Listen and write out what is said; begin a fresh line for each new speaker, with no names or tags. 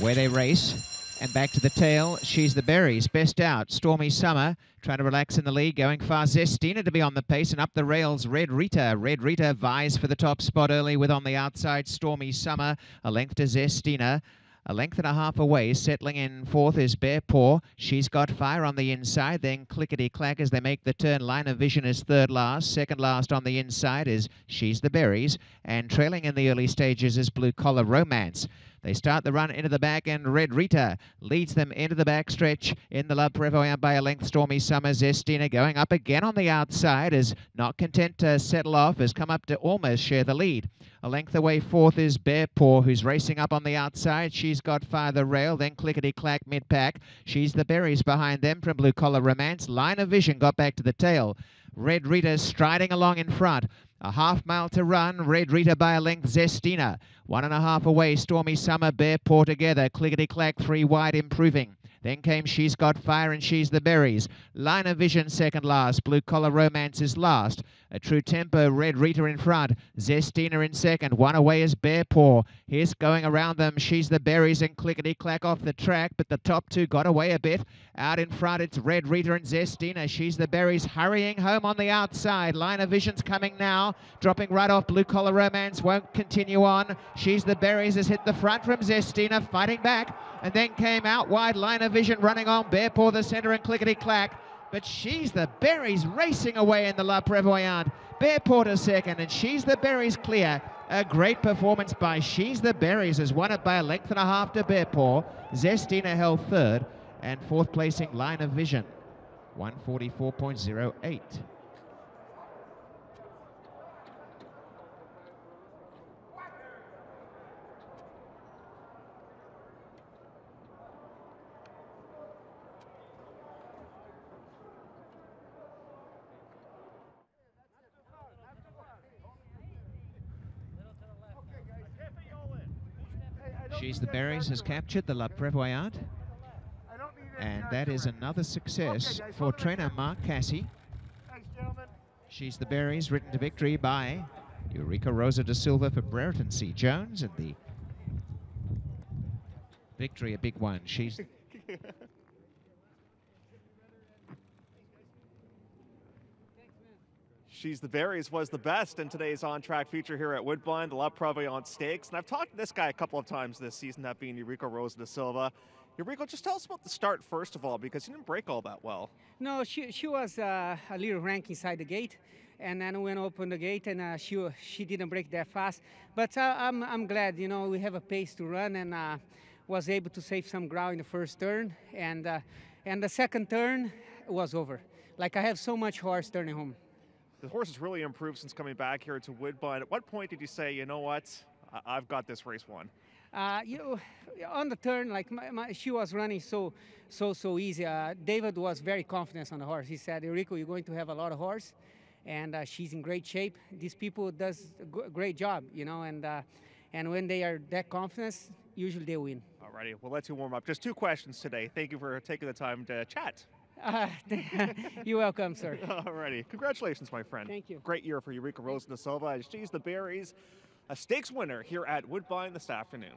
Away they race. And back to the tail, she's the berries. Best out, Stormy Summer, trying to relax in the lead, going far. Zestina to be on the pace and up the rails. Red Rita. Red Rita vies for the top spot early with on the outside Stormy Summer. A length to Zestina. A length and a half away, settling in fourth is Bear Paw. She's got fire on the inside, then Clickity Clack as they make the turn. Line of Vision is third last. Second last on the inside is She's the Berries. And trailing in the early stages is Blu Collar Romance. They start the run into the back, and Red Rita leads them into the back stretch in the La Prevoyante by a length. Stormy Summer, Zestina going up again on the outside, is not content to settle off, has come up to almost share the lead. A length away fourth is Bear Paw, who's racing up on the outside. She's got Father Rail, then Clickity Clack mid pack. She's the berries behind them from Blu Collar Romance. Line of Vision got back to the tail. Red Rita striding along in front. A half mile to run. Red Rita by a length. Zestina. One and a half away. Stormy Summer. Bear Paw together. Clickity Clack. Three wide improving. Then came She's Got Fire and She's the Berries. Line of Vision second last. Blu Collar Romance is last. A True Tempo, Red Rita in front. Zestina in second. One away is Bear Paw. Here's going around them. She's the Berries and Clickity Clack off the track, but the top two got away a bit. Out in front, it's Red Rita and Zestina. She's the Berries hurrying home on the outside. Line of Vision's coming now. Dropping right off. Blu Collar Romance won't continue on. She's the Berries has hit the front from Zestina, fighting back. And then came out wide. Line of Vision running on. Bear Paw the center and Clickity Clack but she's the Berries racing away in the La Prevoyante. Bear Porter second, and she's the Berries clear. A great performance by She's the Berries has won it by a length and a half to Bear Paw. Zestina held third, and fourth placing Line of Vision, 144.08. She's the Berries has captured the La Prevoyante. And that is another success for trainer Mark Casse. She's the Berries, written to victory by Eurico Rosa da Silva for Brereton C. Jones. And the victory, a big one. She's
She's the Berries was the best in today's on-track feature here at Woodbine, the La Prevoyante Stakes. And I've talked to this guy a couple of times this season, that being Eurico Rosa da Silva. Eurico, just tell us about the start first of all, because you didn't break all that well.
No, she, she was uh, a little rank inside the gate, and then when opened the gate, and uh, she she didn't break that fast. But uh, I'm I'm glad, you know, we have a pace to run, and uh, was able to save some ground in the first turn, and uh, and the second turn was over. Like I have so much horse turning home
the horse has really improved since coming back here to Woodbine. At what point did you say, you know what, I've got this race won?
Uh, you on the turn, like my, my, she was running so so so easy. Uh, David was very confident on the horse. He said, "Rico, you're going to have a lot of horse, and uh, she's in great shape. These people does a great job, you know, and uh, and when they are that confident, usually they win."
Alrighty, we'll let you warm up. Just two questions today. Thank you for taking the time to chat.
Uh, you're welcome, sir.
Alrighty. Congratulations, my friend.
Thank you.
Great year for Eurico Rosa da Silva. She's the Berries, a stakes winner here at Woodbine this afternoon.